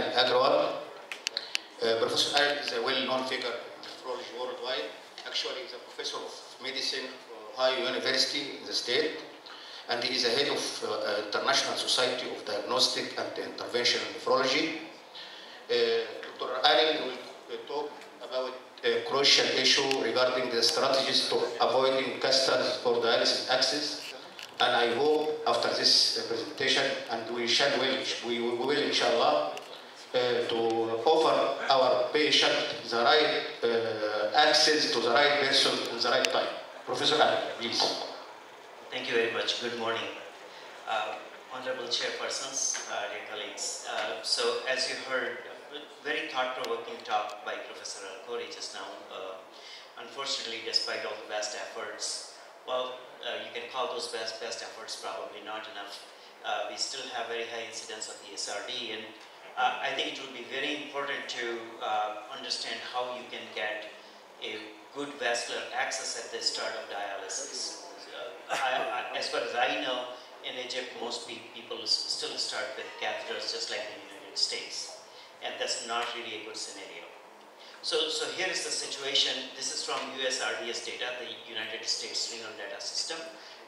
Agrawal. Uh, Professor Anil is a well-known figure in nephrology worldwide. Actually, he's a professor of medicine at Ohio University in the state, and he is the head of uh, International Society of Diagnostic and Interventional Nephrology. Uh, Dr. Anil will uh, talk about a crucial issue regarding the strategies to avoiding catheters for dialysis access. And I hope after this uh, presentation, and we shall will, we will inshallah uh, to offer our patient the right uh, access to the right person in the right time. Professor please. Thank you very much. Good morning. Uh, honorable chairpersons, uh, dear colleagues. Uh, so as you heard, very thought-provoking talk by Professor Alkori just now. Uh, unfortunately, despite all the best efforts, well, uh, you can call those best, best efforts probably not enough. We still have very high incidence of ESRD and uh, I think it would be very important to uh, understand how you can get a good vascular access at the start of dialysis. Uh, I, I, as far as I know, in Egypt, most pe people still start with catheters just like in the United States. And that's not really a good scenario. So, so here is the situation. This is from USRDS data, the United States Renal Data System.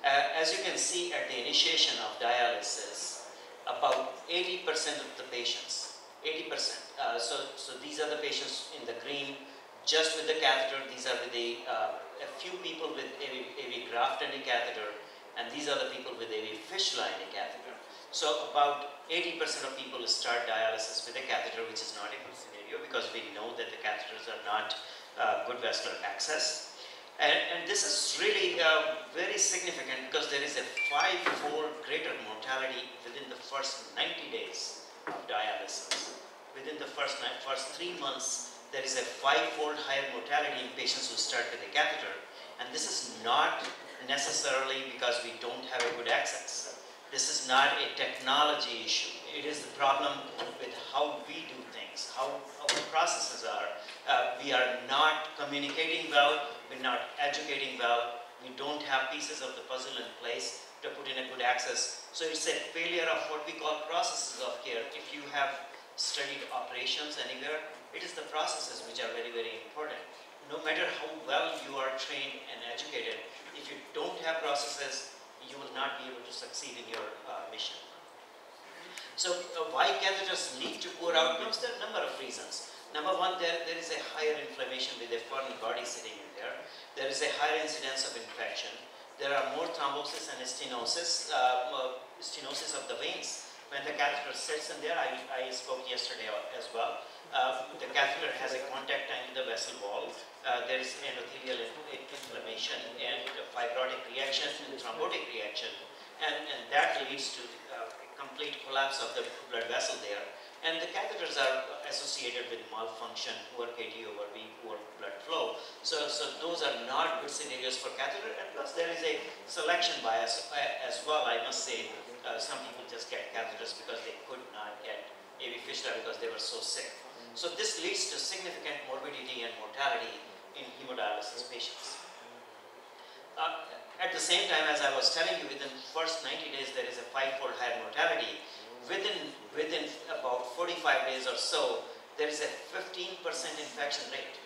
Uh, as you can see at the initiation of dialysis, about 80% of the patients, 80%, uh, so, so these are the patients in the green, just with the catheter, these are with the, uh, a few people with AV, AV graft and a catheter, and these are the people with AV fistula and a catheter. So about 80% of people start dialysis with a catheter, which is not a good scenario because we know that the catheters are not uh, good vascular access. And, and this is really uh, very significant because there is a five-fold greater mortality within the first 90 days of dialysis. Within the first, first three months, there is a five-fold higher mortality in patients who start with a catheter. And this is not necessarily because we don't have a good access. This is not a technology issue. It is the problem with how we do things, how our processes are. Uh, we are not communicating well, we're not educating well, we don't have pieces of the puzzle in place to put in a good access. So it's a failure of what we call processes of care. If you have studied operations anywhere, it is the processes which are very, very important. No matter how well you are trained and educated, if you don't have processes, you will not be able to succeed in your uh, mission. So uh, why catheters lead to poor outcomes? There are a number of reasons. Number one, there, there is a higher inflammation with a foreign body sitting in there. There is a higher incidence of infection. There are more thrombosis and stenosis, uh, stenosis of the veins. When the catheter sits in there, I, I spoke yesterday as well, uh, the catheter has a contact time with the vessel wall. Uh, there is endothelial inflammation and fibrotic reaction and thrombotic reaction. And, and that leads to uh, complete collapse of the blood vessel there. And the catheters are associated with malfunction, poor KT over V, poor blood flow. So, so those are not good scenarios for catheter. And plus there is a selection bias as well. I must say, uh, some people just get catheters because they could not get AV fistula because they were so sick. So this leads to significant morbidity and mortality in hemodialysis patients. Uh, at the same time, as I was telling you, within the first 90 days, there is a five-fold higher mortality. Within, within about 45 days or so, there is a 15% infection rate.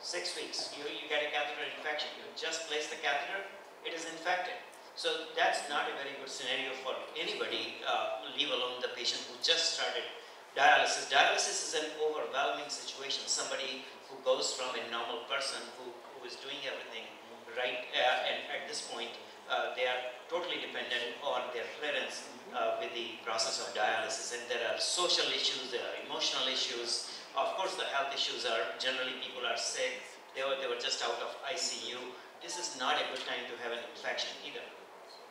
Six weeks, you, you get a catheter infection. You just place the catheter, it is infected. So that's not a very good scenario for anybody, uh, leave alone the patient who just started dialysis. Dialysis is an overwhelming situation. Somebody who goes from a normal person who, who is doing everything right, uh, and at this point, uh, they are totally dependent on their parents uh, with the process of dialysis. And there are social issues, there are emotional issues. Of course, the health issues are generally people are sick. They were, they were just out of ICU. This is not a good time to have an infection either.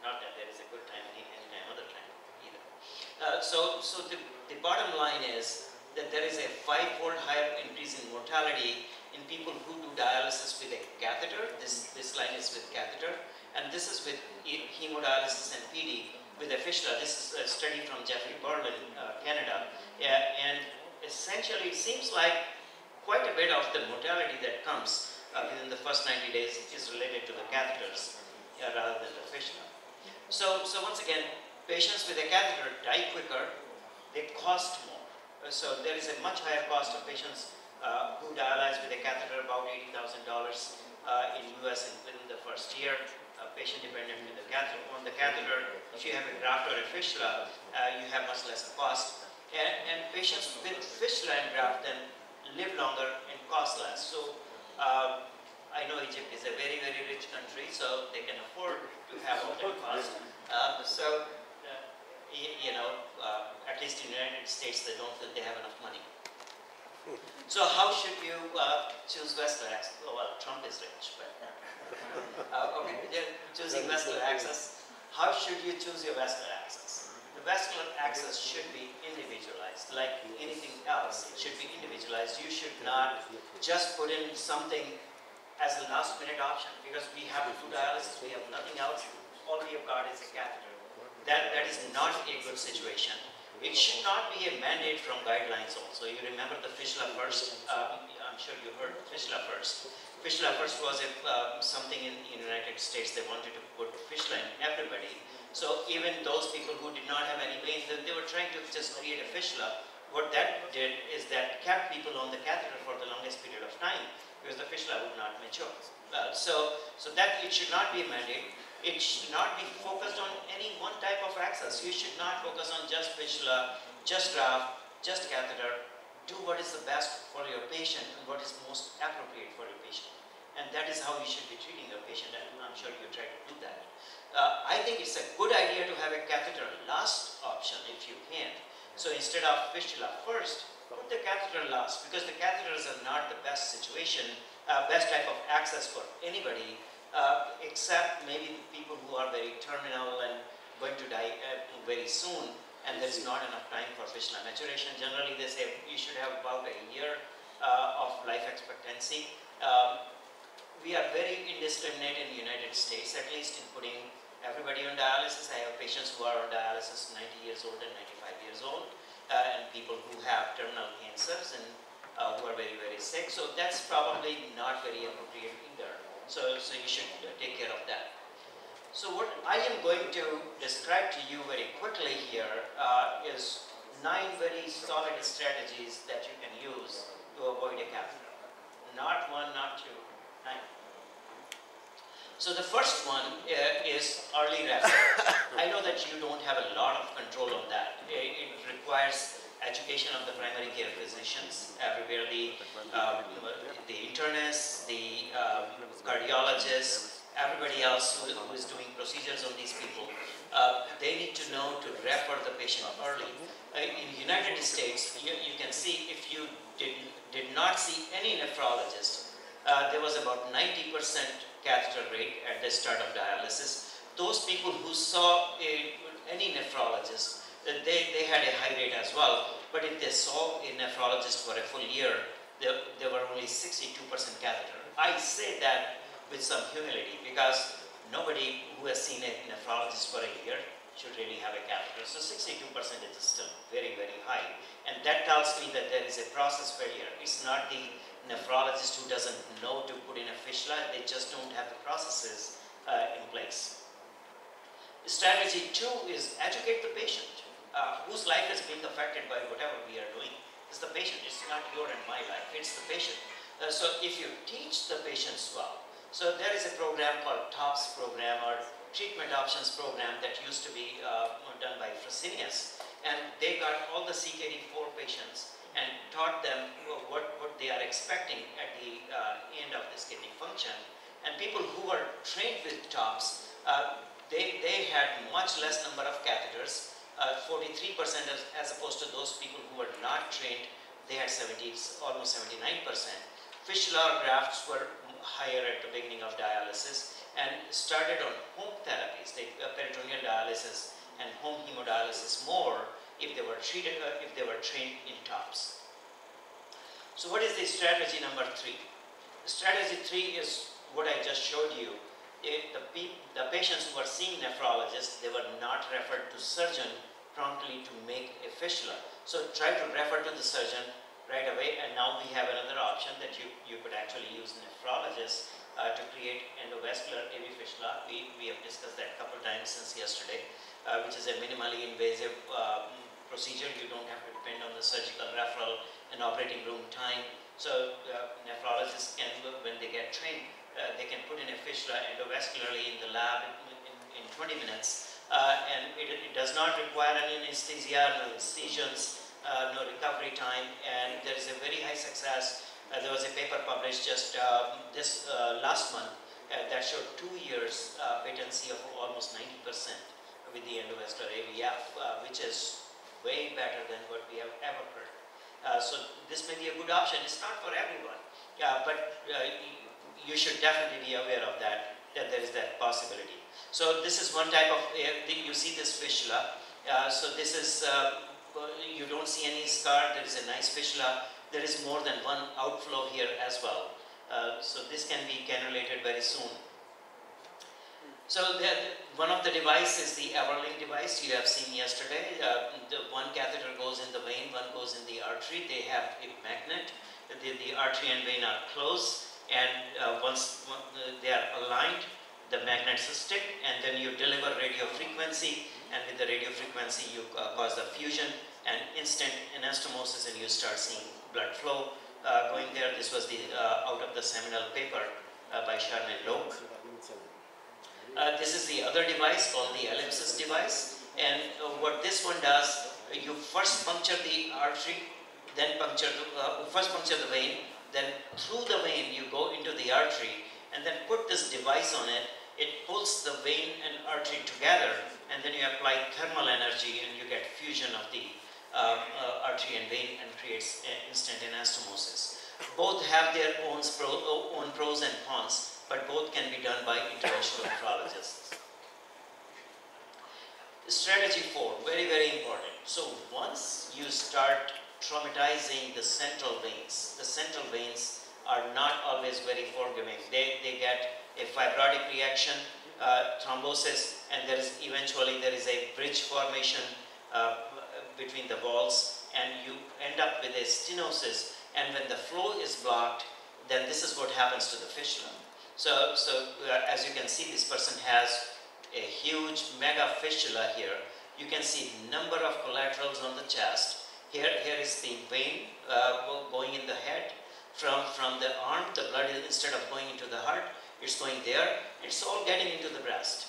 Not that there is a good time any, any time other time either. Uh, so, so the the bottom line is that there is a five-fold higher increase in mortality in people who do dialysis with a catheter. This, this line is with catheter. And this is with hemodialysis and PD with a fistula. This is a study from Jeffrey Berlin, uh, Canada. Uh, and essentially, it seems like quite a bit of the mortality that comes uh, within the first 90 days is related to the catheters uh, rather than the fistula. So, so once again, patients with a catheter die quicker they cost more. Uh, so there is a much higher cost of patients uh, who dialyze with a catheter, about $80,000 uh, in US in, within the first year. Uh, patient dependent with the catheter. On the catheter, if you have a graft or a fistula, uh, you have much less cost. And, and patients with fistula and graft then live longer and cost less. So uh, I know Egypt is a very, very rich country, so they can afford to have all that cost. Uh, so, uh, you know, uh, at least in the United States, they don't feel they have enough money. So how should you uh, choose vascular access? Oh, well, Trump is rich, but uh, okay, choosing vascular access. How should you choose your vascular access? The vascular access should be individualized, like anything else. It should be individualized. You should not just put in something as a last minute option because we have food dialysis, we have nothing else. All we have got is a catheter. That, that is not a good situation. It should not be a mandate from guidelines also. You remember the fistula first, uh, I'm sure you heard fistula first. Fistula first was a, uh, something in the United States, they wanted to put fistula in everybody. So even those people who did not have any veins, they were trying to just create a fistula. What that did is that kept people on the catheter for the longest period of time because the fistula would not mature. Uh, so, so that it should not be a mandate. It should not be focused on any one type of access. You should not focus on just fistula, just graft, just catheter. Do what is the best for your patient and what is most appropriate for your patient. And that is how you should be treating your patient and I'm sure you try to do that. Uh, I think it's a good idea to have a catheter last option if you can. So instead of fistula first, put the catheter last because the catheters are not the best situation, uh, best type of access for anybody uh, except maybe people who are very terminal and going to die uh, very soon and there's not enough time for fistula maturation. Generally they say you should have about a year uh, of life expectancy. Um, we are very indiscriminate in the United States, at least in putting everybody on dialysis. I have patients who are on dialysis 90 years old and 95 years old, people who have terminal cancers and uh, who are very, very sick. So that's probably not very appropriate either. So, so you should take care of that. So what I am going to describe to you very quickly here uh, is nine very solid strategies that you can use to avoid a catheter. Not one, not two, nine. So the first one uh, is early referral. I know that you don't have a lot of control on that. It, it requires education of the primary care physicians, everywhere the, uh, the internists, the uh, cardiologists, everybody else who, who is doing procedures on these people, uh, they need to know to refer the patient early. Uh, in United States, you, you, can see if you did, did not see any nephrologist, uh, there was about 90% catheter rate at the start of dialysis. Those people who saw a, any nephrologist, uh, they, they had a high rate as well. But if they saw a nephrologist for a full year, there were only 62% catheter. I say that with some humility because nobody who has seen a nephrologist for a year should really have a catheter. So 62% is still very, very high. And that tells me that there is a process failure. It's not the nephrologist who doesn't know to put in a fistula, they just don't have the processes uh, in place. Strategy two is educate the patient uh, whose life is being affected by whatever we are doing. It's the patient, it's not your and my life, it's the patient. Uh, so if you teach the patients well, so there is a program called TOPS program or Treatment Options program that used to be uh, done by Fresenius. And they got all the CKD4 patients and taught them what, what they are expecting at the uh, end of this kidney function. And people who were trained with TOPS, uh, they, they had much less number of catheters 43% uh, as, opposed to those people who were not trained, they had 70, almost 79%. Fistula grafts were higher at the beginning of dialysis and started on home therapies, they, uh, peritoneal dialysis and home hemodialysis more if they were treated, uh, if they were trained in TOPS. So what is the strategy number three? Strategy three is what I just showed you the, the patients who were seeing nephrologists, they were not referred to surgeon promptly to make a fistula. So try to refer to the surgeon right away and now we have another option that you, you could actually use nephrologists uh, to create endovascular AV fistula. We, we have discussed that a couple times since yesterday, uh, which is a minimally invasive uh, procedure. You don't have to depend on the surgical referral and operating room time. So uh, nephrologists can, when they get trained, they can put in a fistula endovascularly in the lab in, in, in 20 minutes. Uh, and it, it, does not require any anesthesia, no incisions, uh, no recovery time, and there is a very high success. Uh, there was a paper published just uh, this last month that showed two years patency of almost 90% with the endovascular AVF, which is way better than what we have ever heard. Uh, so this may be a good option. It's not for everyone, yeah, but uh, you should definitely be aware of that, that there is that possibility. So this is one type of, uh, you see this fistula. Uh, so this is, uh, you don't see any scar, there is a nice fistula. There is more than one outflow here as well. Uh, so this can be cannulated very soon. So one of the devices is the everlinQ device you have seen yesterday. Uh, the one catheter goes in the vein, one goes in the artery. They have a magnet. The, the artery and vein are close and uh, once they are aligned, the magnets stick and then you deliver radio frequency and with the radio frequency you uh, cause the fusion and instant anastomosis and you start seeing blood flow uh, going there. This was the uh, out of the seminal paper uh, by Charmaine Lok. Uh, this is the other device called the Ellipsys device. And what this one does, you first puncture the artery, then puncture the, first puncture the vein, then through the vein you go into the artery, and then put this device on it. It pulls the vein and artery together, and then you apply thermal energy, and you get fusion of the uh, uh, artery and vein, and creates instant anastomosis. Both have their own, pro, own pros and cons but both can be done by interventional nephrologists. Strategy four, very, very important. So once you start traumatizing the central veins, the central veins are not always very forgiving. They, they get a fibrotic reaction, uh, thrombosis, and there is eventually there is a bridge formation uh, between the walls, and you end up with a stenosis. And when the flow is blocked, then this is what happens to the fistula. So, so uh, as you can see, this person has a huge mega fistula here. You can see number of collaterals on the chest. Here, here is the vein uh, going in the head. From, from the arm, the blood instead of going into the heart, it's going there. It's all getting into the breast.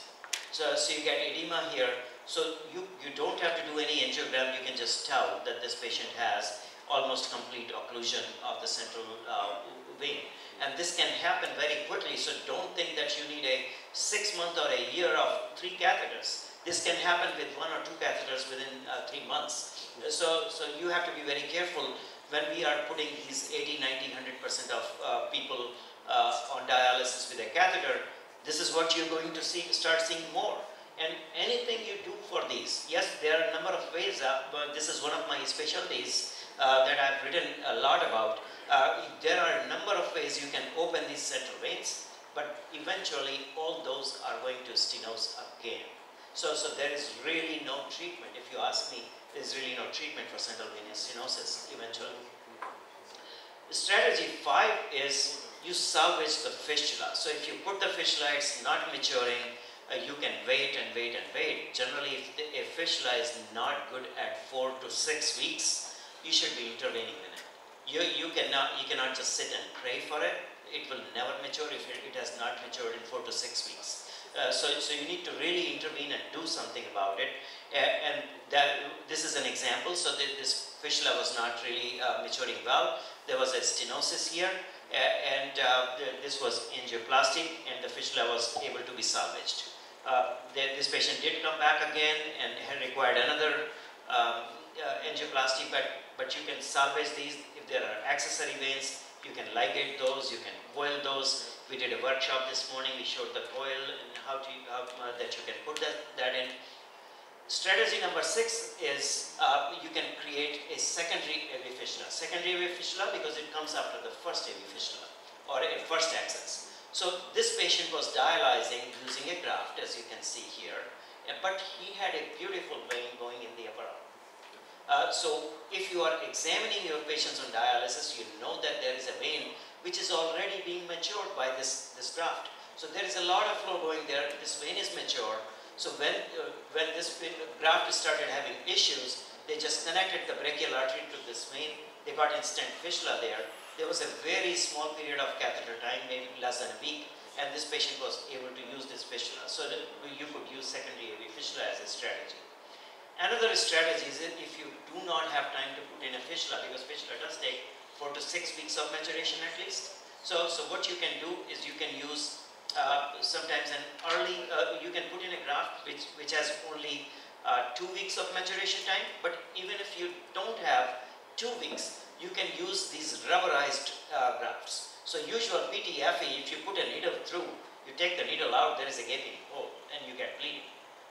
So, so you get edema here. So you, you don't have to do any angiogram. You can just tell that this patient has almost complete occlusion of the central uh, vein. And this can happen very quickly, so don't think that you need a six month or a year of three catheters. This can happen with one or two catheters within uh, three months. So, so you have to be very careful when we are putting these 80, 90, 100% of uh, people uh, on dialysis with a catheter. This is what you're going to see, start seeing more. And anything you do for these, yes, there are a number of ways, uh, but this is one of my specialties uh, that I've written a lot about. Uh, there are a number of ways you can open these central veins, but eventually all those are going to stenose again. So, so there is really no treatment. If you ask me, there is really no treatment for central venous stenosis eventually. Strategy five is you salvage the fistula. So if you put the fistula, it's not maturing, uh, you can wait and wait and wait. Generally, if the, a fistula is not good at four to six weeks, you should be intervening in it. You, you, cannot, you cannot just sit and pray for it. It will never mature if it, it has not matured in four to six weeks. Uh, so, so you need to really intervene and do something about it. Uh, and that, this is an example. So this fistula was not really uh, maturing well. There was a stenosis here. and uh, this was angioplastic and the fistula was able to be salvaged. Uh, this patient did come back again and had required another um, uh, angioplasty, but, but you can salvage these if there are accessory veins, you can ligate those, you can coil those. We did a workshop this morning, we showed the coil and how, to, how uh, that you can put that, that in. Strategy number six is uh, you can create a secondary AV fistula. Secondary AV fistula because it comes after the first AV fistula or a first access. So this patient was dialyzing using a graft as you can see here, but he had a beautiful vein going in the upper arm. Uh, so if you are examining your patients on dialysis, you know that there is a vein which is already being matured by this, this graft. So there is a lot of flow going there. This vein is mature. So when, uh, when this graft started having issues, They just connected the brachial artery to this vein. They got instant fistula there. There was a very small period of catheter time, maybe less than a week, and this patient was able to use this fistula. So that you could use secondary AV fistula as a strategy. Another strategy is if you do not have time to put in a fistula, because fistula does take four to six weeks of maturation at least. So, so what you can do is you can use uh, sometimes an early, uh, you can put in a graft which, which has only uh, two weeks of maturation time, but even if you don't have two weeks, you can use these rubberized uh, grafts. So usual PTFE, if you put a needle through, you take the needle out, there is a gaping hole and you get bleeding.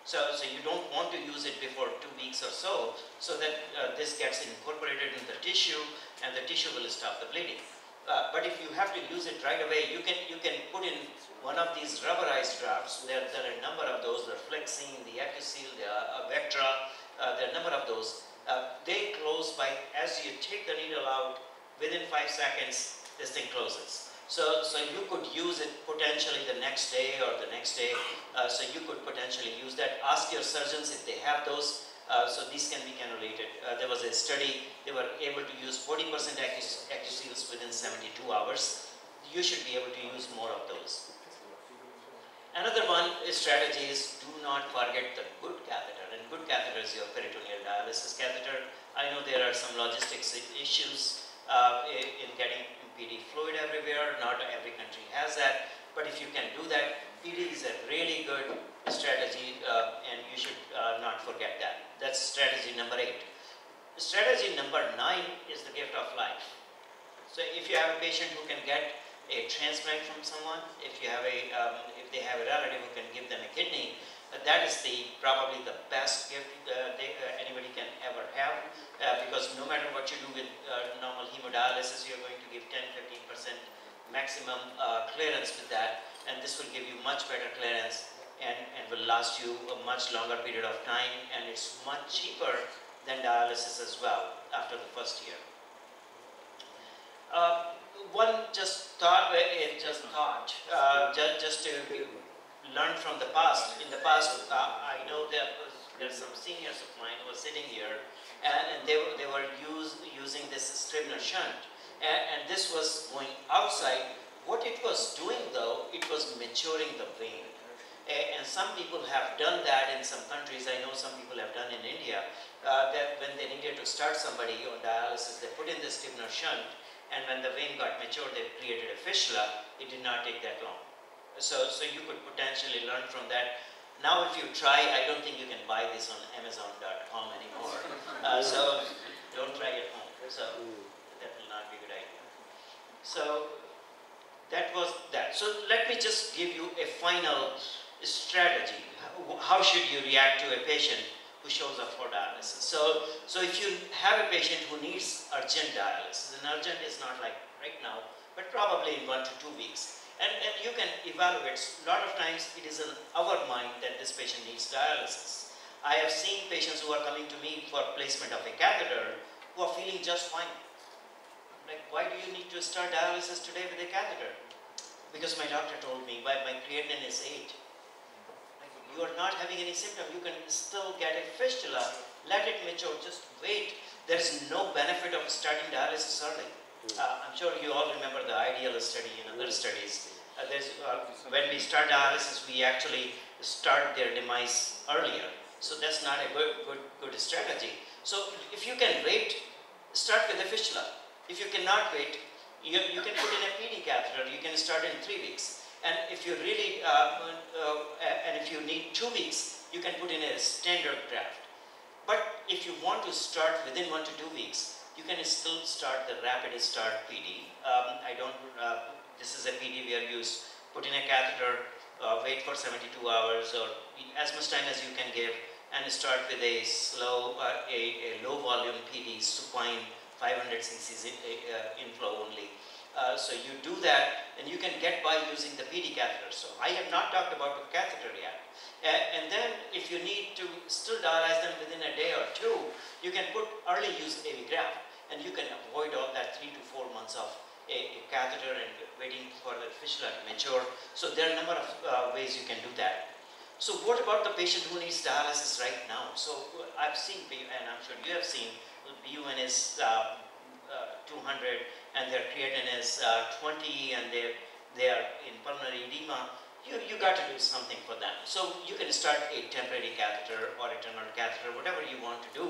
So, so you don't want to use it before two weeks or so, so that uh, this gets incorporated in the tissue and the tissue will stop the bleeding. Uh, but if you have to use it right away, you can, you can put in one of these rubberized grafts. There, there are a number of those, the Flexene, the Acuseal, the uh, Vectra, uh, there are a number of those. Uh, they close by, as you take the needle out, within five seconds, this thing closes. So, so you could use it potentially the next day or the next day. Uh, so you could potentially use that. Ask your surgeons if they have those. Uh, so these can be cannulated. Uh, there was a study, they were able to use 40% Acuseals within 72 hours. You should be able to use more of those. Another one is strategy is do not forget the good catheter. And good catheter is your peritoneal dialysis catheter. I know there are some logistics issues uh, in getting PD fluid everywhere. Not every country has that. But if you can do that, PD is a really good strategy uh, and you should uh, not forget that. That's strategy number eight. Strategy number nine is the gift of life. So if you have a patient who can get a transplant from someone, if you have a, um, if they have a relative who can give them a kidney, uh, that is the probably the best gift uh, they, uh, anybody can ever have uh, because no matter what you do with uh, normal hemodialysis, you're going to give 10-15% maximum clearance with that and this will give you much better clearance and, and will last you a much longer period of time and it's much cheaper than dialysis as well after the first year. Uh, one just thought, uh, just thought, uh, just, just to learn from the past. In the past, uh, I know there was, there's some seniors of mine who were sitting here and, and they, were, they were using this Scribner shunt and, and this was going outside. What it was doing though, it was maturing the vein. And some people have done that in some countries. I know some people have done in India. Uh, that when they needed to start somebody on dialysis, they put in the Scribner shunt, and when the vein got matured, they created a fistula. It did not take that long. So, so you could potentially learn from that. Now, if you try, I don't think you can buy this on Amazon.com anymore. Uh, so don't try it home. So that will not be a good idea. So that was that. So let me just give you a final strategy. How should you react to a patient who shows up for dialysis? So, so if you have a patient who needs urgent dialysis, and urgent is not like right now, but probably in one to two weeks, and, and you can evaluate, a lot of times it is in our mind that this patient needs dialysis. I have seen patients who are coming to me for placement of a catheter who are feeling just fine. Like, why do you need to start dialysis today with a catheter? Because my doctor told me, my, my creatinine is 8 you are not having any symptom, you can still get a fistula, let it mature, just wait. There's no benefit of starting dialysis early. Uh, I'm sure you all remember the IDEAL study and other studies. Uh, uh, when we start dialysis, we actually start their demise earlier. So that's not a good, good, good strategy. So if you can wait, start with a fistula. If you cannot wait, you, you can put in a PD catheter, you can start in three weeks. And if you really, uh, uh, and if you need two weeks, you can put in a standard graft. But if you want to start within one to two weeks, you can still start the rapid start PD. Um, I don't, uh, this is a PD we are used, put in a catheter, uh, wait for 72 hours or as much time as you can give and start with a slow, uh, a, a, low volume PD supine 500 cc's in, uh, inflow only. Uh, so you do that and you can get by using the PD catheter. So I have not talked about the catheter yet. and then if you need to still dialyze them within a day or two, you can put early use AV graft and you can avoid all that three to four months of a, a catheter and waiting for the fistula to mature. So there are a number of uh, ways you can do that. So what about the patient who needs dialysis right now? So I've seen, and I'm sure you have seen, BUN is uh, uh, 200 and their creatinine is uh, 20 and they they are in pulmonary edema. You, you got to do something for them. So you can start a temporary catheter or a tunneled catheter, whatever you want to do.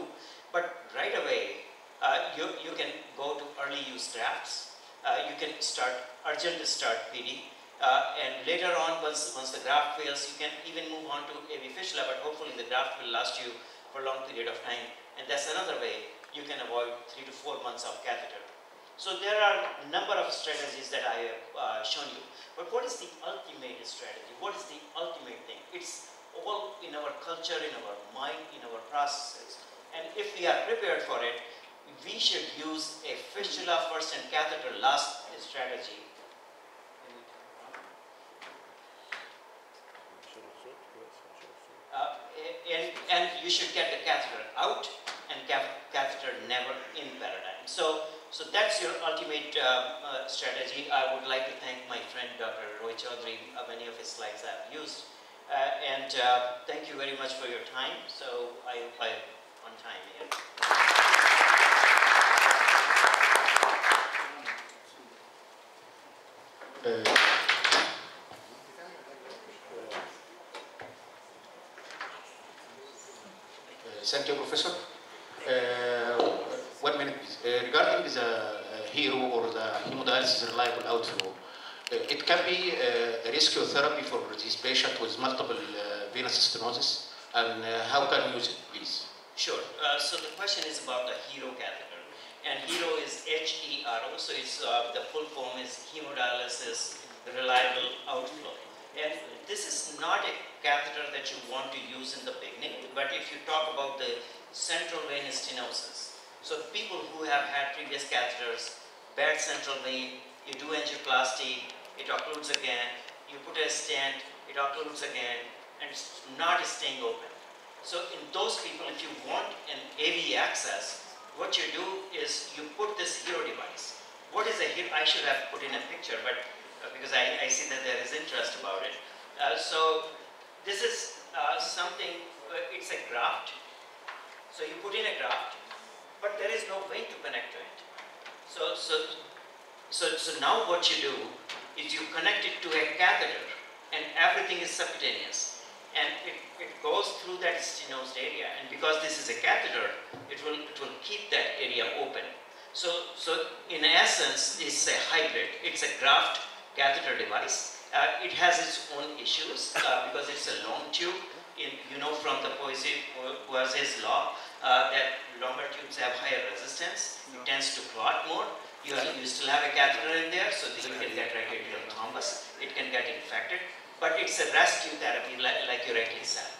But right away, uh, you, you can go to early use grafts. Uh, you can start urgent start PD. Uh, and later on, once, once the graft fails, you can even move on to AV fistula, but hopefully the graft will last you for a long period of time. And that's another way you can avoid three to four months of catheter. So there are a number of strategies that I have uh, shown you. But what is the ultimate strategy? What is the ultimate thing? It's all in our culture, in our mind, in our processes. And if we are prepared for it, we should use a fistula first and catheter last strategy Uh, and, and you should get the catheter out and catheter never in paradigm. So, so that's your ultimate uh, uh, strategy. I would like to thank my friend Dr. Roy-Chaudhury. Uh, many of his slides I've used. Uh, and uh, thank you very much for your time. So I I'm on time here. Thank you, Professor. Uh, one minute, please. Uh, regarding the uh, HERO or the hemodialysis reliable outflow, uh, it can be uh, a rescue therapy for this patient with multiple uh, venous stenosis. And how can we use it, please? Sure. so the question is about the HERO catheter. And HERO is H-E-R-O, so it's, uh, the full form is hemodialysis reliable outflow. And this is not a catheter that you want to use in the beginning, but if you talk about the central venous stenosis, so people who have had previous catheters, bad central vein, you do angioplasty, it occludes again, you put a stent, it occludes again, and it's not staying open. So in those people, if you want an AV access, what you do is you put this HERO device. What is a HERO? I should have put in a picture, but uh, because I, I, see that there is interest about it. Uh, so this is uh, something, it's a graft. So you put in a graft, but there is no vein to connect to it. So, so, so, so now what you do is you connect it to a catheter and everything is subcutaneous and it, it goes through that stenosed area and because this is a catheter it will, it will keep that area open. So, so in essence it's a hybrid, it's a graft catheter device. Uh, it has its own issues uh, because it's a long tube. In, you know from the Poiseuille's law uh, that longer tubes have higher resistance. It tends to clot more. You, have, you still have a catheter in there, so you can get radial thrombus. It can get infected. But it's a rescue therapy, like, like you rightly said.